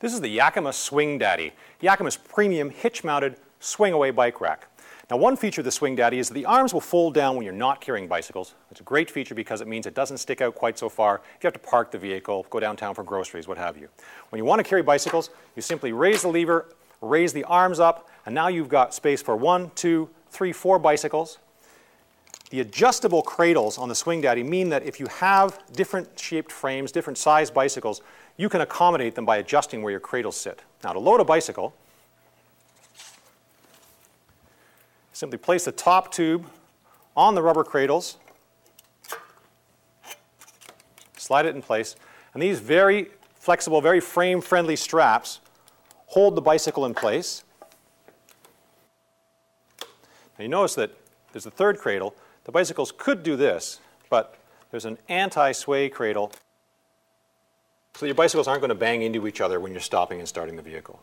This is the Yakima Swing Daddy, Yakima's premium hitch-mounted swing-away bike rack. Now one feature of the Swing Daddy is that the arms will fold down when you're not carrying bicycles. It's a great feature because it means it doesn't stick out quite so far if you have to park the vehicle, go downtown for groceries, what have you. When you want to carry bicycles, you simply raise the lever, raise the arms up, and now you've got space for one, two, three, four bicycles. The adjustable cradles on the Swing Daddy mean that if you have different shaped frames, different sized bicycles, you can accommodate them by adjusting where your cradles sit. Now to load a bicycle, simply place the top tube on the rubber cradles, slide it in place, and these very flexible, very frame-friendly straps hold the bicycle in place. Now you notice that there's a third cradle. The bicycles could do this, but there's an anti-sway cradle so your bicycles aren't going to bang into each other when you're stopping and starting the vehicle.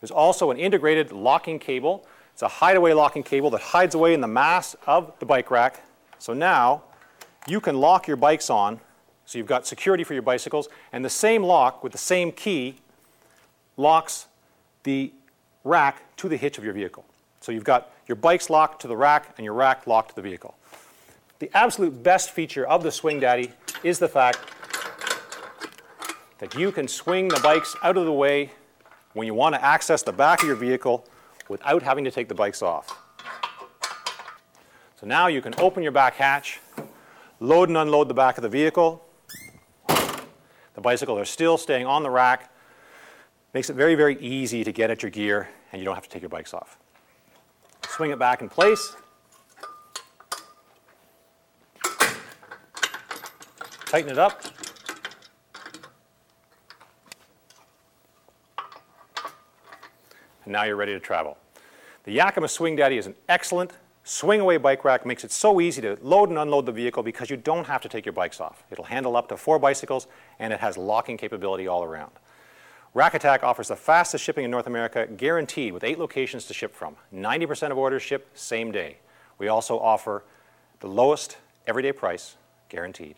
There's also an integrated locking cable. It's a hideaway locking cable that hides away in the mass of the bike rack. So now you can lock your bikes on. So you've got security for your bicycles. And the same lock with the same key locks the rack to the hitch of your vehicle. So you've got your bikes locked to the rack and your rack locked to the vehicle. The absolute best feature of the Swing Daddy is the fact that you can swing the bikes out of the way when you want to access the back of your vehicle without having to take the bikes off. So now you can open your back hatch, load and unload the back of the vehicle. The bicycles are still staying on the rack. Makes it very, very easy to get at your gear and you don't have to take your bikes off. Swing it back in place. Tighten it up. And now you're ready to travel. The Yakima Swing Daddy is an excellent swing-away bike rack. Makes it so easy to load and unload the vehicle because you don't have to take your bikes off. It'll handle up to four bicycles, and it has locking capability all around. Rack Attack offers the fastest shipping in North America, guaranteed, with eight locations to ship from. 90% of orders ship same day. We also offer the lowest everyday price, guaranteed.